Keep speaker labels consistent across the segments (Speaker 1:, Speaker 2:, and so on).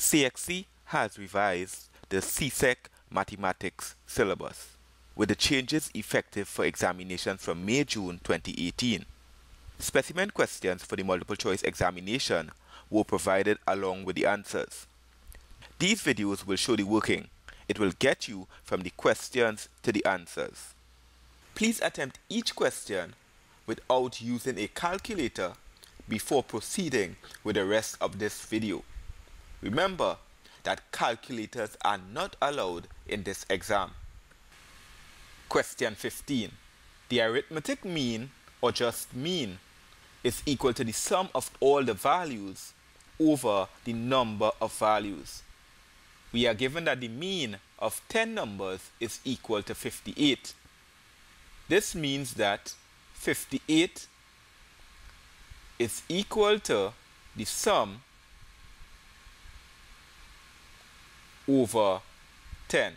Speaker 1: CXC has revised the CSEC mathematics syllabus with the changes effective for examinations from May-June 2018. Specimen questions for the multiple choice examination were provided along with the answers. These videos will show the working. It will get you from the questions to the answers. Please attempt each question without using a calculator before proceeding with the rest of this video. Remember that calculators are not allowed in this exam. Question 15. The arithmetic mean, or just mean, is equal to the sum of all the values over the number of values. We are given that the mean of 10 numbers is equal to 58. This means that 58 is equal to the sum over 10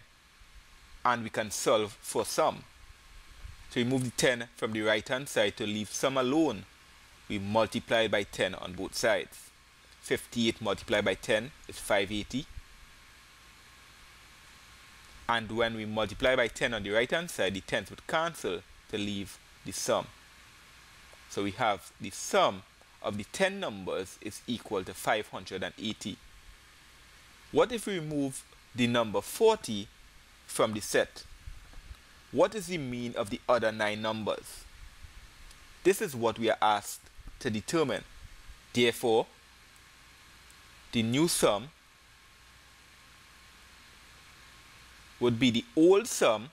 Speaker 1: and we can solve for sum. So we move the 10 from the right hand side to leave sum alone. We multiply by 10 on both sides. 58 multiplied by 10 is 580. And when we multiply by 10 on the right hand side, the 10s would cancel to leave the sum. So we have the sum of the 10 numbers is equal to 580. What if we remove the number 40 from the set? What is the mean of the other 9 numbers? This is what we are asked to determine. Therefore, the new sum would be the old sum,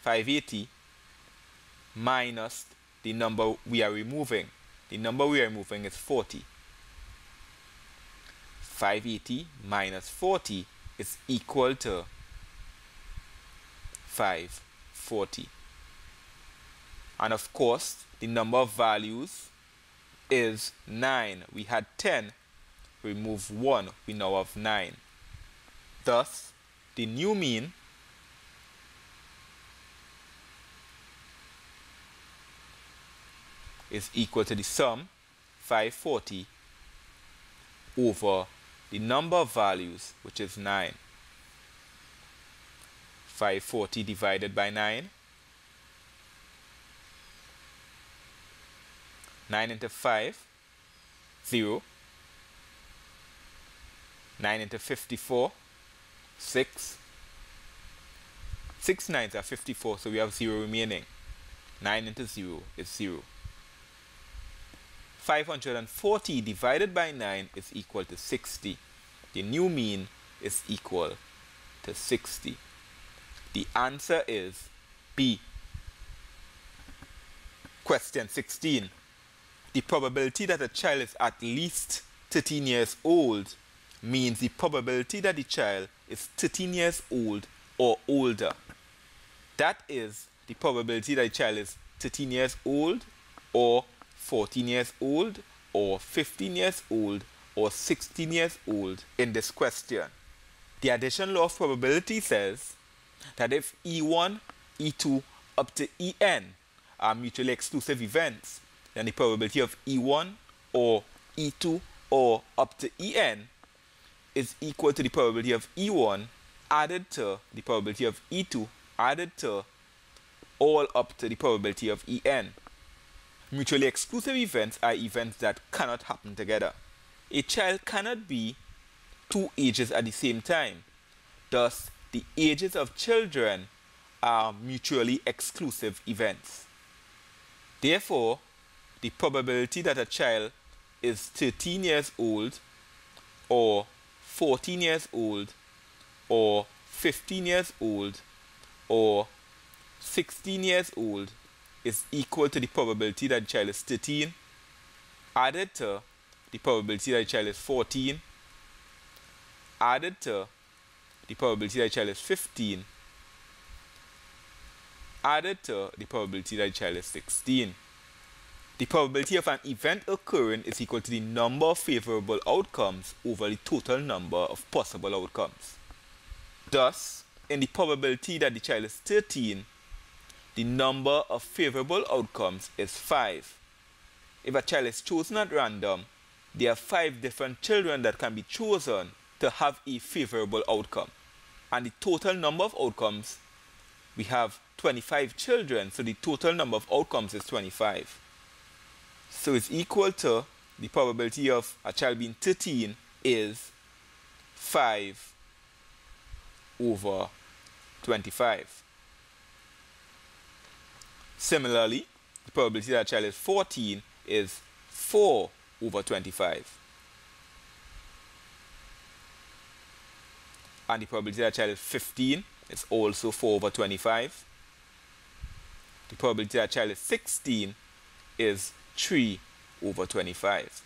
Speaker 1: 580, minus the number we are removing. The number we are removing is 40. 580 minus 40 is equal to 540. And of course, the number of values is 9. We had 10, remove 1, we now have 9. Thus, the new mean is equal to the sum 540 over the number of values, which is 9. 540 divided by 9. 9 into 5, 0. 9 into 54, 6. 6 nines are 54, so we have 0 remaining. 9 into 0 is 0. 540 divided by 9 is equal to 60. The new mean is equal to 60. The answer is B. Question 16. The probability that a child is at least 13 years old means the probability that the child is 13 years old or older. That is the probability that the child is 13 years old or 14 years old or 15 years old or 16 years old in this question. The addition law of probability says that if E1, E2 up to En are mutually exclusive events, then the probability of E1 or E2 or up to En is equal to the probability of E1 added to the probability of E2 added to all up to the probability of En. Mutually exclusive events are events that cannot happen together. A child cannot be two ages at the same time. Thus, the ages of children are mutually exclusive events. Therefore, the probability that a child is 13 years old or 14 years old or 15 years old or 16 years old is equal to the probability that the child is 13 added to the probability that the child is 14 added to the probability that the child is 15 added to the probability that the child is 16. The probability of an event occurring is equal to the number of favorable outcomes over the total number of possible outcomes. Thus, in the probability that the child is 13, the number of favorable outcomes is 5. If a child is chosen at random, there are 5 different children that can be chosen to have a favorable outcome. And the total number of outcomes, we have 25 children, so the total number of outcomes is 25. So it's equal to the probability of a child being 13 is 5 over 25. Similarly, the probability that a child is 14 is 4 over 25. And the probability that a child is 15 is also 4 over 25. The probability that a child is 16 is 3 over 25.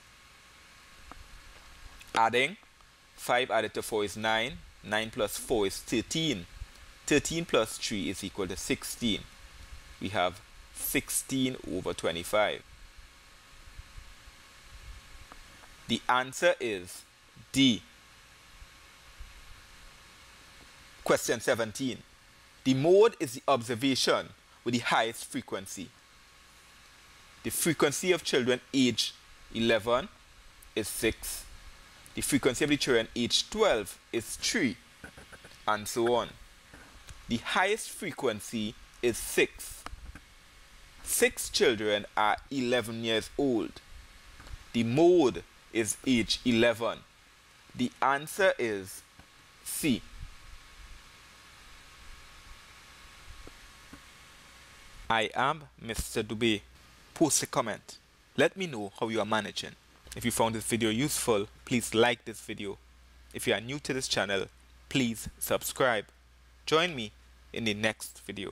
Speaker 1: Adding 5 added to 4 is 9. 9 plus 4 is 13. 13 plus 3 is equal to 16. We have 16 over 25. The answer is D. Question 17. The mode is the observation with the highest frequency. The frequency of children age 11 is 6. The frequency of the children age 12 is 3. And so on. The highest frequency is 6. 6 children are 11 years old. The mode is age 11. The answer is C. I am Mr. Dubé post a comment. Let me know how you are managing. If you found this video useful, please like this video. If you are new to this channel, please subscribe. Join me in the next video.